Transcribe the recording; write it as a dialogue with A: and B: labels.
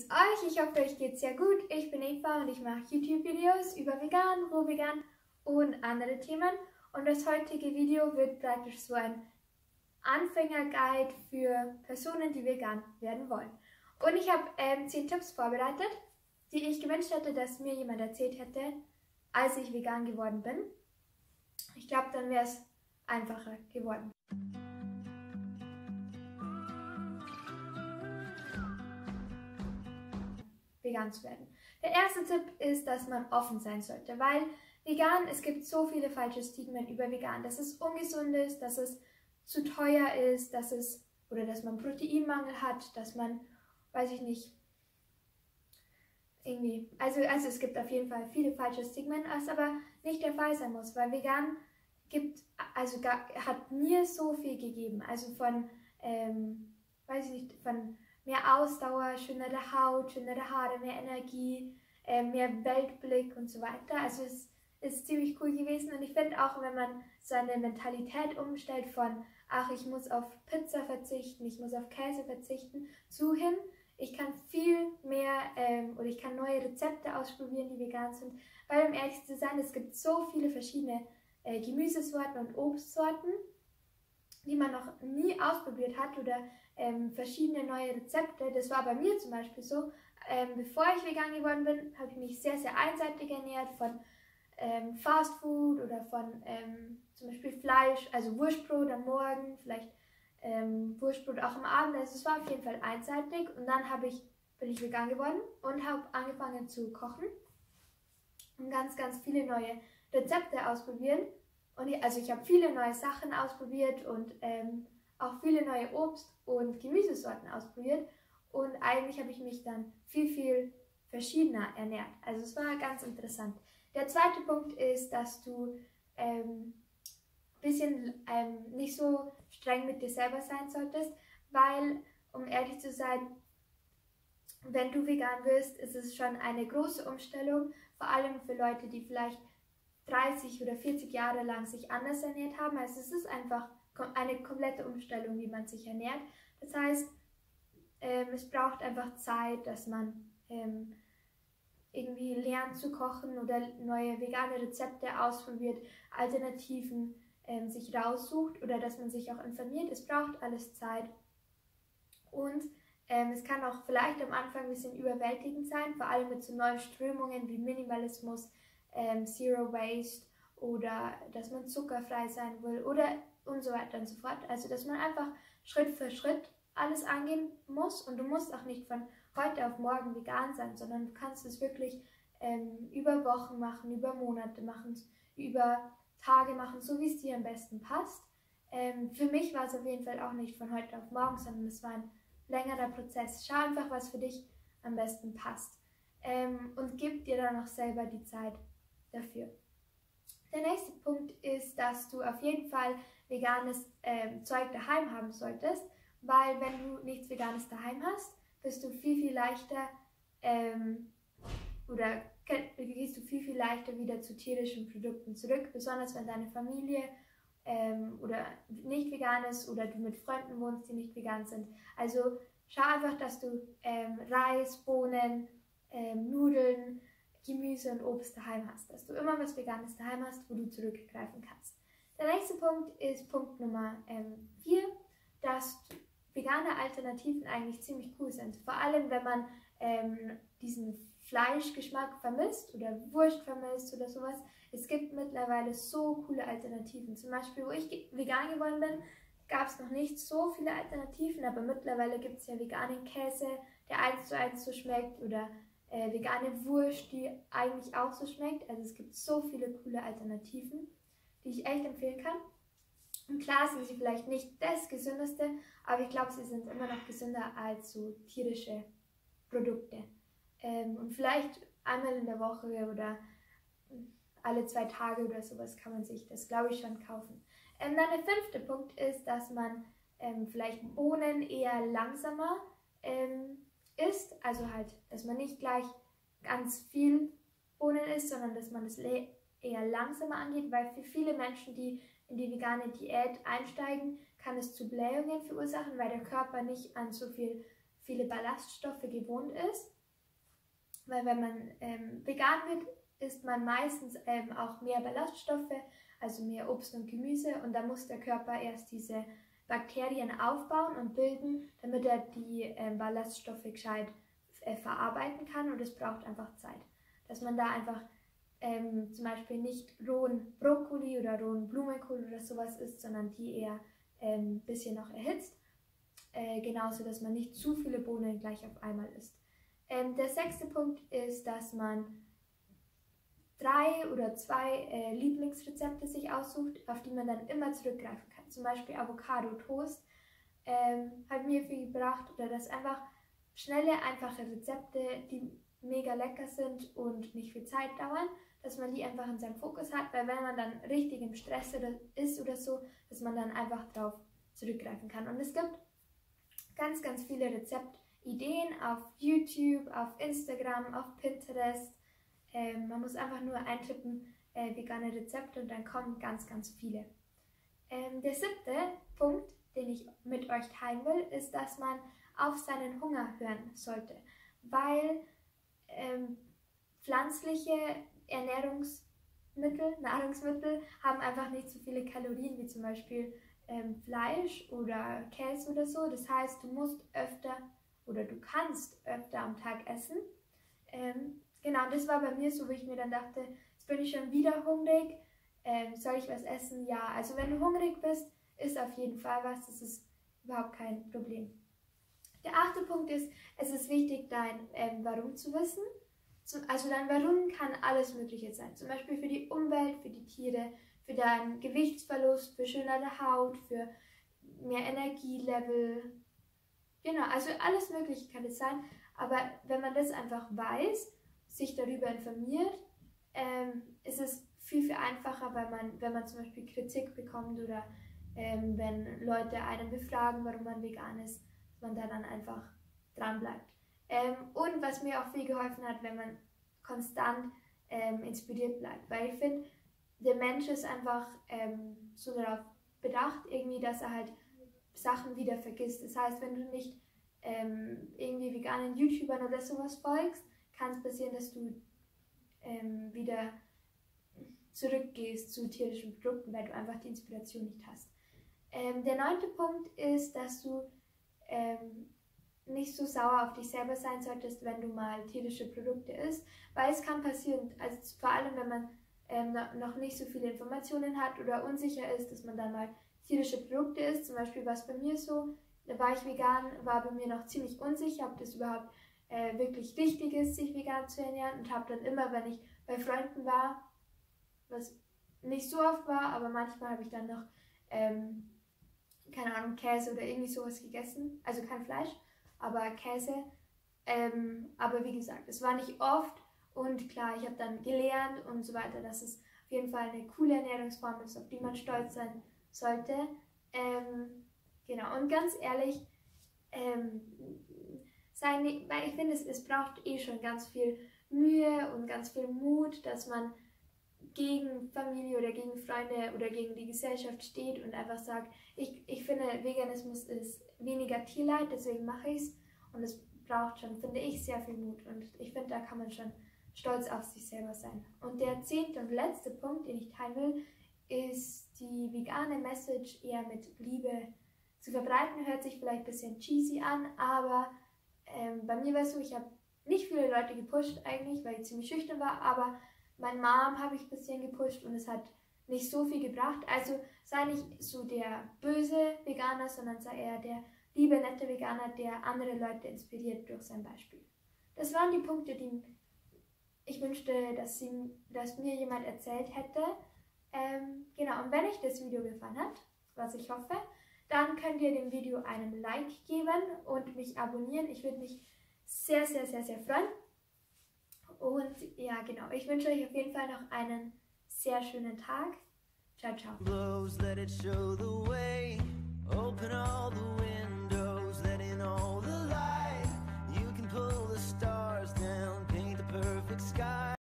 A: geht's euch? Ich hoffe, euch geht's sehr gut. Ich bin Eva und ich mache YouTube-Videos über Vegan, Rohvegan und andere Themen. Und das heutige Video wird praktisch so ein Anfängerguide für Personen, die vegan werden wollen. Und ich habe ähm, 10 Tipps vorbereitet, die ich gewünscht hätte, dass mir jemand erzählt hätte, als ich vegan geworden bin. Ich glaube, dann wäre es einfacher geworden. Vegan zu werden. Der erste Tipp ist, dass man offen sein sollte, weil vegan, es gibt so viele falsche Stigmen über vegan, dass es ungesund ist, dass es zu teuer ist, dass es oder dass man Proteinmangel hat, dass man, weiß ich nicht, irgendwie, also, also es gibt auf jeden Fall viele falsche Stigmen, was aber nicht der Fall sein muss, weil vegan gibt, also hat mir so viel gegeben, also von, ähm, weiß ich nicht, von mehr Ausdauer, schönere Haut, schönere Haare, mehr Energie, äh, mehr Weltblick und so weiter. Also es ist ziemlich cool gewesen und ich finde auch, wenn man so eine Mentalität umstellt von, ach, ich muss auf Pizza verzichten, ich muss auf Käse verzichten, zu hin, ich kann viel mehr ähm, oder ich kann neue Rezepte ausprobieren, die vegan sind, weil um ehrlich zu sein, es gibt so viele verschiedene äh, Gemüsesorten und Obstsorten, die man noch nie ausprobiert hat oder ähm, verschiedene neue Rezepte. Das war bei mir zum Beispiel so. Ähm, bevor ich vegan geworden bin, habe ich mich sehr, sehr einseitig ernährt von ähm, Fast Food oder von ähm, zum Beispiel Fleisch, also Wurstbrot am Morgen, vielleicht ähm, Wurstbrot auch am Abend. Also es war auf jeden Fall einseitig. Und dann habe ich, bin ich vegan geworden und habe angefangen zu kochen und ganz, ganz viele neue Rezepte ausprobieren. Und ich, also ich habe viele neue Sachen ausprobiert und ähm, auch viele neue Obst- und Gemüsesorten ausprobiert und eigentlich habe ich mich dann viel, viel verschiedener ernährt. Also es war ganz interessant. Der zweite Punkt ist, dass du ähm, bisschen ähm, nicht so streng mit dir selber sein solltest, weil, um ehrlich zu sein, wenn du vegan wirst, ist es schon eine große Umstellung, vor allem für Leute, die vielleicht 30 oder 40 Jahre lang sich anders ernährt haben. Also es ist einfach eine komplette Umstellung, wie man sich ernährt. Das heißt, ähm, es braucht einfach Zeit, dass man ähm, irgendwie lernt zu kochen oder neue vegane Rezepte ausprobiert, Alternativen ähm, sich raussucht oder dass man sich auch informiert. Es braucht alles Zeit. Und ähm, es kann auch vielleicht am Anfang ein bisschen überwältigend sein, vor allem mit so neuen Strömungen wie Minimalismus, ähm, Zero Waste oder dass man zuckerfrei sein will oder und so weiter und so fort. Also, dass man einfach Schritt für Schritt alles angehen muss und du musst auch nicht von heute auf morgen vegan sein, sondern du kannst es wirklich ähm, über Wochen machen, über Monate machen, über Tage machen, so wie es dir am besten passt. Ähm, für mich war es auf jeden Fall auch nicht von heute auf morgen, sondern es war ein längerer Prozess. Schau einfach, was für dich am besten passt ähm, und gib dir dann auch selber die Zeit dafür. Der nächste Punkt ist, dass du auf jeden Fall veganes ähm, Zeug daheim haben solltest, weil wenn du nichts Veganes daheim hast, bist du viel, viel leichter ähm, oder gehst du viel, viel leichter wieder zu tierischen Produkten zurück, besonders wenn deine Familie ähm, oder nicht vegan ist oder du mit Freunden wohnst, die nicht vegan sind. Also schau einfach, dass du ähm, Reis, Bohnen, ähm, Nudeln, Gemüse und Obst daheim hast, dass du immer was Veganes daheim hast, wo du zurückgreifen kannst. Der nächste Punkt ist Punkt Nummer 4, ähm, dass vegane Alternativen eigentlich ziemlich cool sind. Vor allem, wenn man ähm, diesen Fleischgeschmack vermisst oder Wurst vermisst oder sowas. Es gibt mittlerweile so coole Alternativen. Zum Beispiel, wo ich vegan geworden bin, gab es noch nicht so viele Alternativen, aber mittlerweile gibt es ja veganen Käse, der eins zu eins so schmeckt oder äh, vegane Wurst, die eigentlich auch so schmeckt. Also es gibt so viele coole Alternativen, die ich echt empfehlen kann. Und klar sind sie vielleicht nicht das gesündeste, aber ich glaube, sie sind immer noch gesünder als so tierische Produkte. Ähm, und vielleicht einmal in der Woche oder alle zwei Tage oder sowas kann man sich das, glaube ich, schon kaufen. Ähm, dann der fünfte Punkt ist, dass man ähm, vielleicht Bohnen eher langsamer ähm, isst, also halt, dass man nicht gleich ganz viel Bohnen isst, sondern dass man das eher langsamer angeht, weil für viele Menschen, die in die vegane Diät einsteigen, kann es zu Blähungen verursachen, weil der Körper nicht an so viel viele Ballaststoffe gewohnt ist. Weil wenn man ähm, vegan wird, isst man meistens ähm, auch mehr Ballaststoffe, also mehr Obst und Gemüse und da muss der Körper erst diese Bakterien aufbauen und bilden, damit er die ähm, Ballaststoffe gescheit äh, verarbeiten kann und es braucht einfach Zeit. Dass man da einfach ähm, zum Beispiel nicht rohen Brokkoli oder rohen Blumenkohl oder sowas isst, sondern die eher ein ähm, bisschen noch erhitzt. Äh, genauso, dass man nicht zu viele Bohnen gleich auf einmal isst. Ähm, der sechste Punkt ist, dass man drei oder zwei äh, Lieblingsrezepte sich aussucht, auf die man dann immer zurückgreifen kann. Zum Beispiel Avocado-Toast ähm, hat mir viel gebracht oder das einfach schnelle, einfache Rezepte, die mega lecker sind und nicht viel Zeit dauern, dass man die einfach in seinem Fokus hat, weil wenn man dann richtig im Stress ist oder so, dass man dann einfach drauf zurückgreifen kann. Und es gibt ganz, ganz viele Rezeptideen auf YouTube, auf Instagram, auf Pinterest. Ähm, man muss einfach nur eintippen äh, vegane Rezepte und dann kommen ganz, ganz viele. Ähm, der siebte Punkt, den ich mit euch teilen will, ist, dass man auf seinen Hunger hören sollte, weil ähm, pflanzliche Ernährungsmittel, Nahrungsmittel haben einfach nicht so viele Kalorien wie zum Beispiel ähm, Fleisch oder Käse oder so. Das heißt, du musst öfter oder du kannst öfter am Tag essen. Ähm, genau, das war bei mir so, wo ich mir dann dachte, jetzt bin ich schon wieder hungrig. Ähm, soll ich was essen? Ja, also wenn du hungrig bist, ist auf jeden Fall was. Das ist überhaupt kein Problem. Der achte Punkt ist, es ist wichtig, dein ähm, Warum zu wissen. Also dein Warum kann alles Mögliche sein. Zum Beispiel für die Umwelt, für die Tiere, für deinen Gewichtsverlust, für schönere Haut, für mehr Energielevel. Genau, also alles Mögliche kann es sein. Aber wenn man das einfach weiß, sich darüber informiert, ähm, ist es viel, viel einfacher, weil man, wenn man zum Beispiel Kritik bekommt oder ähm, wenn Leute einen befragen, warum man vegan ist, man da dann einfach dran bleibt. Ähm, und was mir auch viel geholfen hat, wenn man konstant ähm, inspiriert bleibt. Weil ich finde, der Mensch ist einfach ähm, so darauf bedacht, irgendwie, dass er halt Sachen wieder vergisst. Das heißt, wenn du nicht ähm, irgendwie veganen YouTubern oder sowas folgst, kann es passieren, dass du ähm, wieder zurückgehst zu tierischen Produkten, weil du einfach die Inspiration nicht hast. Ähm, der neunte Punkt ist, dass du ähm, nicht so sauer auf dich selber sein solltest, wenn du mal tierische Produkte isst, weil es kann passieren, also vor allem wenn man ähm, noch nicht so viele Informationen hat oder unsicher ist, dass man dann mal tierische Produkte isst. Zum Beispiel war es bei mir so, da war ich vegan, war bei mir noch ziemlich unsicher, ob das überhaupt äh, wirklich wichtig ist, sich vegan zu ernähren und habe dann immer, wenn ich bei Freunden war, was nicht so oft war, aber manchmal habe ich dann noch, ähm, keine Ahnung, Käse oder irgendwie sowas gegessen. Also kein Fleisch, aber Käse. Ähm, aber wie gesagt, es war nicht oft und klar, ich habe dann gelernt und so weiter, dass es auf jeden Fall eine coole Ernährungsform ist, auf die man stolz sein sollte. Ähm, genau, und ganz ehrlich, ähm, sein, weil ich finde, es, es braucht eh schon ganz viel Mühe und ganz viel Mut, dass man gegen Familie oder gegen Freunde oder gegen die Gesellschaft steht und einfach sagt, ich, ich finde, Veganismus ist weniger Tierleid, deswegen mache ich es. Und es braucht schon, finde ich, sehr viel Mut. Und ich finde, da kann man schon stolz auf sich selber sein. Und der zehnte und letzte Punkt, den ich teilen will, ist die vegane Message eher mit Liebe zu verbreiten. Hört sich vielleicht ein bisschen cheesy an, aber ähm, bei mir war es so, ich habe nicht viele Leute gepusht eigentlich, weil ich ziemlich schüchtern war, aber mein Mom habe ich ein bisschen gepusht und es hat nicht so viel gebracht. Also sei nicht so der böse Veganer, sondern sei eher der liebe, nette Veganer, der andere Leute inspiriert durch sein Beispiel. Das waren die Punkte, die ich wünschte, dass, sie, dass mir jemand erzählt hätte. Ähm, genau, und wenn euch das Video gefallen hat, was ich hoffe, dann könnt ihr dem Video einen Like geben und mich abonnieren. Ich würde mich sehr, sehr, sehr, sehr freuen. Und ja, genau, ich wünsche euch auf jeden Fall noch einen sehr schönen Tag. Ciao, ciao.